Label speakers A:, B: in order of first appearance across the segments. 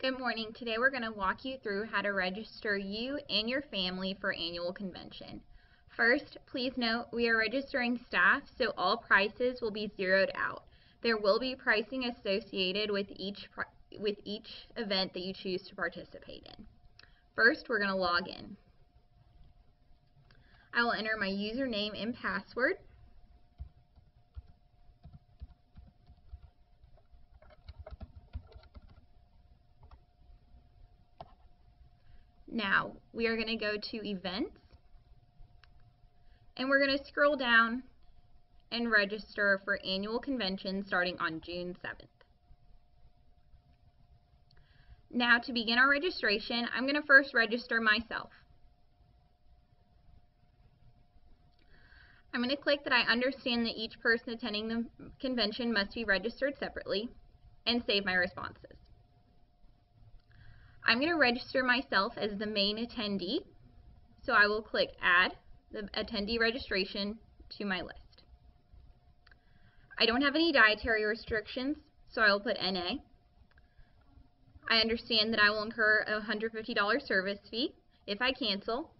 A: Good morning. Today we're going to walk you through how to register you and your family for annual convention. First, please note we are registering staff, so all prices will be zeroed out. There will be pricing associated with each with each event that you choose to participate in. First, we're going to log in. I will enter my username and password. Now, we are going to go to events, and we're going to scroll down and register for annual convention starting on June 7th. Now, to begin our registration, I'm going to first register myself. I'm going to click that I understand that each person attending the convention must be registered separately and save my responses. I'm going to register myself as the main attendee, so I will click Add the attendee registration to my list. I don't have any dietary restrictions, so I will put NA. I understand that I will incur a $150 service fee if I cancel,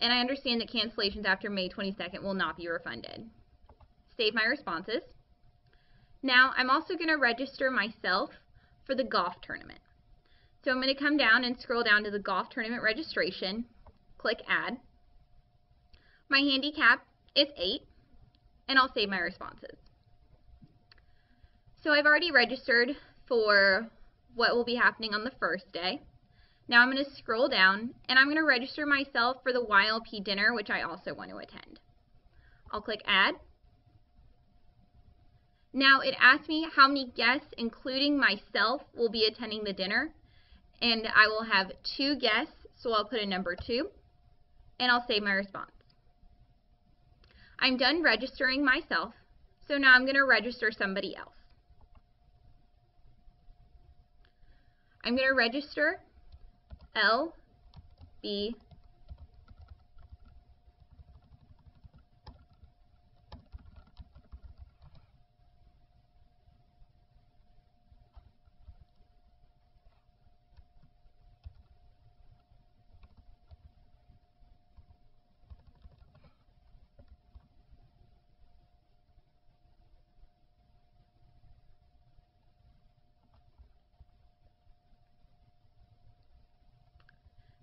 A: and I understand that cancellations after May 22nd will not be refunded. Save my responses. Now, I'm also going to register myself for the golf tournament. So I'm going to come down and scroll down to the golf tournament registration, click add. My handicap is 8, and I'll save my responses. So I've already registered for what will be happening on the first day. Now I'm going to scroll down, and I'm going to register myself for the YLP dinner, which I also want to attend. I'll click add. Now it asks me how many guests, including myself, will be attending the dinner and I will have two guests, so I'll put a number 2, and I'll save my response. I'm done registering myself, so now I'm going to register somebody else. I'm going to register L, B,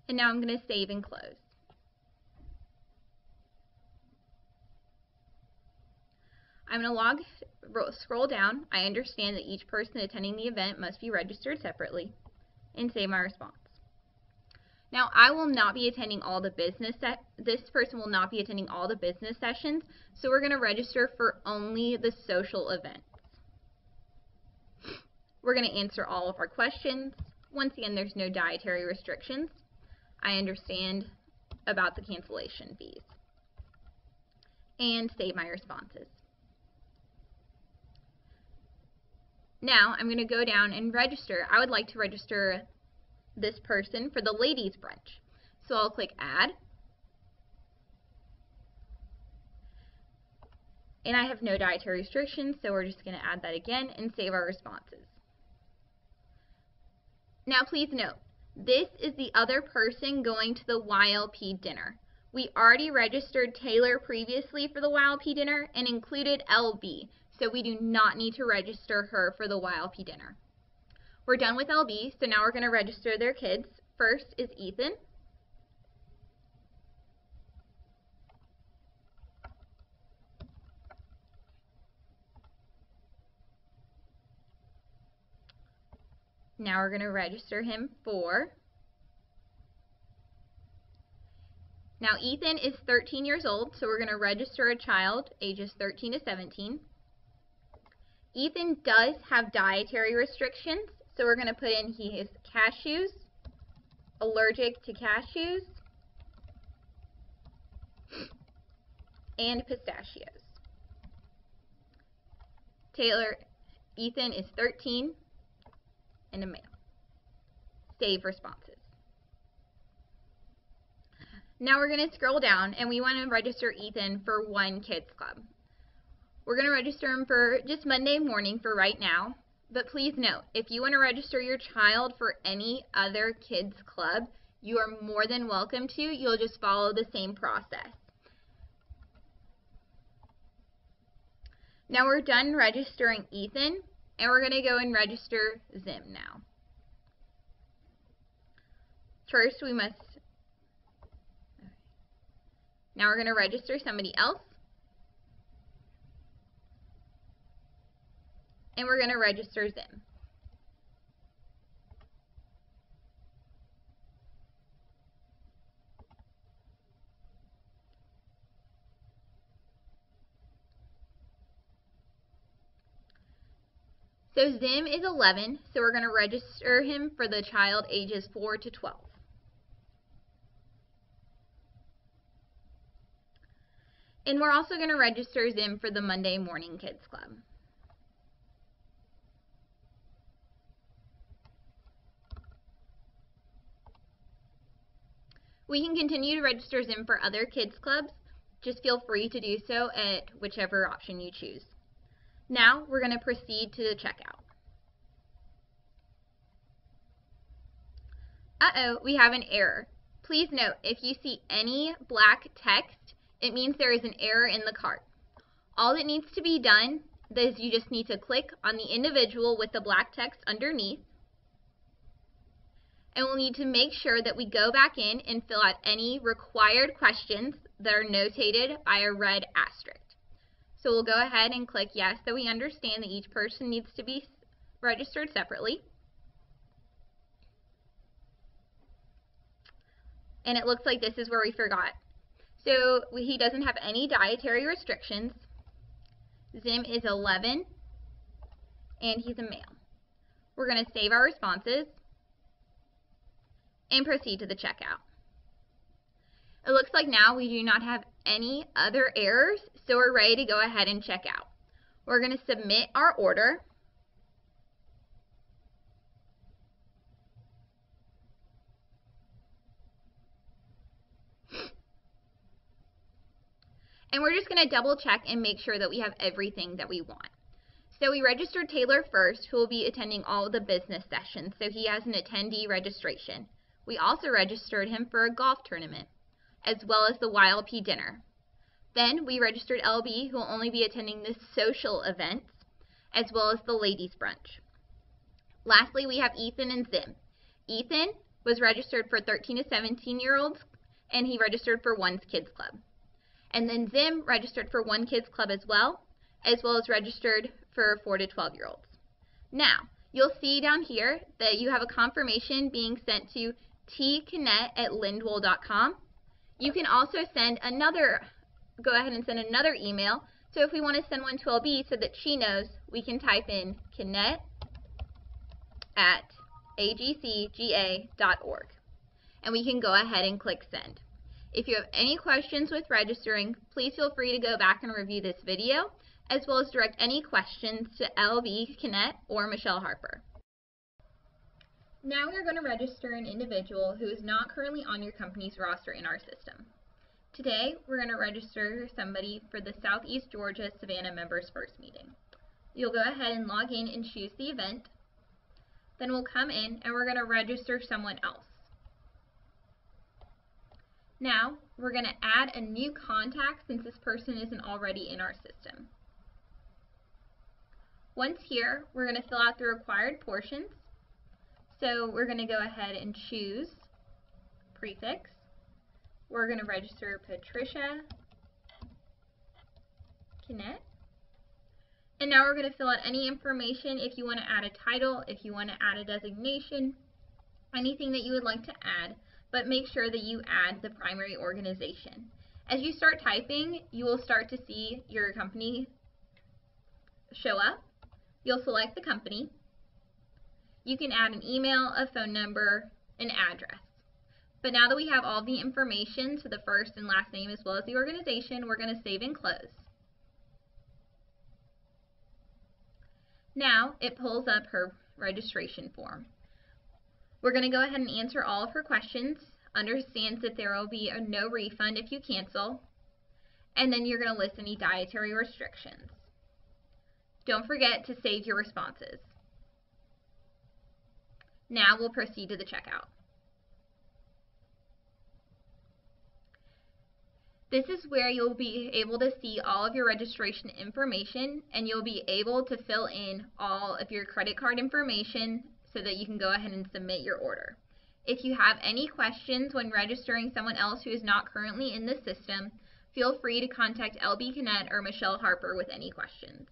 A: And now I'm going to save and close. I'm going to log, scroll down. I understand that each person attending the event must be registered separately and save my response. Now, I will not be attending all the business, this person will not be attending all the business sessions, so we're going to register for only the social events. We're going to answer all of our questions. Once again, there's no dietary restrictions. I understand about the cancellation fees and save my responses. Now I'm going to go down and register. I would like to register this person for the ladies brunch. So I'll click add. And I have no dietary restrictions, so we're just going to add that again and save our responses. Now please note, this is the other person going to the YLP dinner. We already registered Taylor previously for the YLP dinner and included LB, so we do not need to register her for the YLP dinner. We're done with LB, so now we're going to register their kids. First is Ethan. Now we're going to register him for. Now Ethan is 13 years old, so we're going to register a child ages 13 to 17. Ethan does have dietary restrictions, so we're going to put in he has cashews, allergic to cashews, and pistachios. Taylor, Ethan is 13, Save responses. Now we're going to scroll down and we want to register Ethan for one kids club. We're going to register him for just Monday morning for right now. But please note, if you want to register your child for any other kids club, you are more than welcome to. You'll just follow the same process. Now we're done registering Ethan, and we're going to go and register Zim now. First, we must, now we're going to register somebody else. And we're going to register Zim. So Zim is 11, so we're going to register him for the child ages 4 to 12. And we're also going to register Zim for the Monday Morning Kids Club. We can continue to register Zim for other kids clubs. Just feel free to do so at whichever option you choose. Now we're going to proceed to the checkout. Uh-oh, we have an error. Please note, if you see any black text, it means there is an error in the cart. All that needs to be done is you just need to click on the individual with the black text underneath, and we'll need to make sure that we go back in and fill out any required questions that are notated by a red asterisk. So we'll go ahead and click yes so we understand that each person needs to be registered separately. And it looks like this is where we forgot. So he doesn't have any dietary restrictions. Zim is 11 and he's a male. We're going to save our responses and proceed to the checkout. It looks like now we do not have any other errors, so we're ready to go ahead and check out. We're going to submit our order. And we're just going to double check and make sure that we have everything that we want. So we registered Taylor first, who will be attending all the business sessions, so he has an attendee registration. We also registered him for a golf tournament as well as the YLP dinner. Then we registered LB, who will only be attending the social events, as well as the ladies' brunch. Lastly, we have Ethan and Zim. Ethan was registered for 13 to 17 year olds, and he registered for One's Kids Club. And then Zim registered for One Kids Club as well, as well as registered for 4 to 12 year olds. Now, you'll see down here that you have a confirmation being sent to tkinnett at lindwell.com you can also send another, go ahead and send another email. So if we want to send one to LB so that she knows, we can type in kinnett at agcga.org. And we can go ahead and click send. If you have any questions with registering, please feel free to go back and review this video, as well as direct any questions to LB Kinnett or Machell Harper. Now we are going to register an individual who is not currently on your company's roster in our system. Today, we're going to register somebody for the Southeast Georgia Savannah Members First Meeting. You'll go ahead and log in and choose the event. Then we'll come in and we're going to register someone else. Now, we're going to add a new contact since this person isn't already in our system. Once here, we're going to fill out the required portions. So we're going to go ahead and choose prefix. We're going to register Patricia Kinnett. And now we're going to fill out any information if you want to add a title, if you want to add a designation, anything that you would like to add, but make sure that you add the primary organization. As you start typing, you will start to see your company show up. You'll select the company, you can add an email, a phone number, an address. But now that we have all the information to the first and last name as well as the organization, we're going to save and close. Now it pulls up her registration form. We're going to go ahead and answer all of her questions, understands that there will be a no refund if you cancel, and then you're going to list any dietary restrictions. Don't forget to save your responses. Now we'll proceed to the checkout. This is where you'll be able to see all of your registration information and you'll be able to fill in all of your credit card information so that you can go ahead and submit your order. If you have any questions when registering someone else who is not currently in the system, feel free to contact LB Kinnett or Machell Harper with any questions.